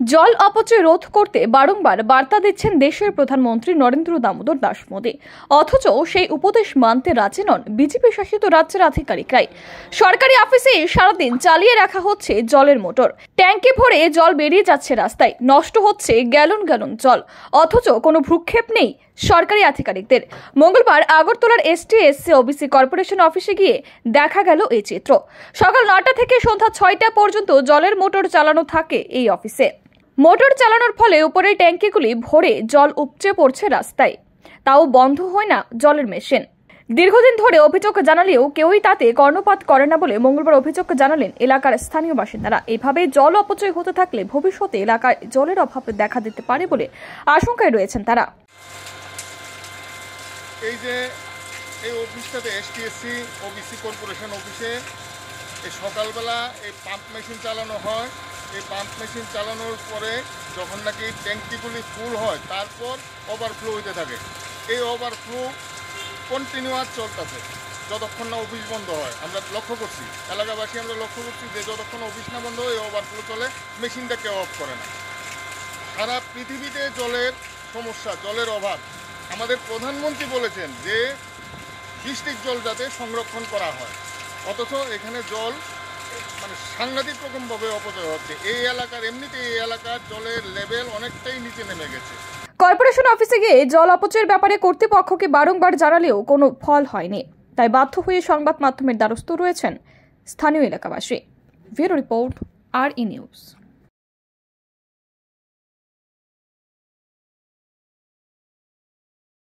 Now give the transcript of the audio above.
জল অপচয় রোধ করতে বারংবার বার্তা দিচ্ছেন দেশের প্রধানমন্ত্রী নরেন্দ্র দামোদর দাস মোদী। অথচ সেই উপদেশ মানতে রাজি নন বিজেপি শাসিত রাজ্যের আধিকারিকরাই। সরকারি অফিসে সারাদিন চালিয়ে রাখা হচ্ছে জলের মোটর। ট্যাঙ্কে ভরে জল বেরিয়ে যাচ্ছে রাস্তায়। নষ্ট হচ্ছে গ্যালন গ্যালন জল। অথচ কোনো ভ্রুক্ষেপ নেই। সরকারি আধিকারিকদের। মঙ্গলবার আগরতলার এসটি এসসি ওবিসি কর্পোরেশন অফিসে গিয়ে দেখা গেল এই চিত্র। সকাল নটা থেকে সন্ধ্যা ছয়টা পর্যন্ত জলের মোটর চালানো থাকে এই অফিসে। মোটর চালানোর ফলে উপরের ট্যাঙ্কিগুলি ভরে জল উপচে পড়ছে রাস্তায়। তাও বন্ধ হয় না জলের মেশিন। দীর্ঘদিন ধরে অভিযোগ জানালেও কেউই তাতে কর্ণপাত করে না বলে মঙ্গলবার অভিযোগ জানালেন এলাকার স্থানীয় বাসিন্দারা। এভাবে জল অপচয় হতে থাকলে ভবিষ্যতে এলাকায় জলের অভাব দেখা দিতে পারে বলে আশঙ্কায় রয়েছেন তারা। এই যে এই অফিসটাতে এসটিএসসি ওবিসি কর্পোরেশন অফিসে এই সকালবেলা এই পাম্প মেশিন চালানো হয়। এই পাম্প মেশিন চালানোর পরে যখন নাকি ট্যাঙ্কিগুলি ফুল হয়, তারপর ওভারফ্লো হইতে থাকে। এই ওভারফ্লো কন্টিনিউয়াস চলতেছে। যতক্ষণ না অফিস বন্ধ হয়, আমরা লক্ষ্য করছি, এলাকাবাসী আমরা লক্ষ্য করছি যে যতক্ষণ অফিস না বন্ধ হয় ওভারফ্লো চলে মেশিনটা কেউ অফ করে না। সারা পৃথিবীতে জলের সমস্যা, জলের অভাব আমাদের প্রধানমন্ত্রী বলেছেন যে বৃষ্টির জল যাতে সংরক্ষণ করা হয়। অথচ এখানে জল মানে সাংঘাতিক রকমভাবে অপচয় হচ্ছে। এই এলাকার এমনিতে এই এলাকার জলের লেভেল অনেকটাই নিচে নেমে গেছে। কর্পোরেশন অফিসে গিয়ে জল অপচয়ের ব্যাপারে কর্তৃপক্ষকে বারংবার জানালেও কোনো ফল হয়নি। তাই বাধ্য হয়ে সংবাদ মাধ্যমের দ্বারস্থ রয়েছেন স্থানীয় এলাকাবাসী। Bureau report R E news.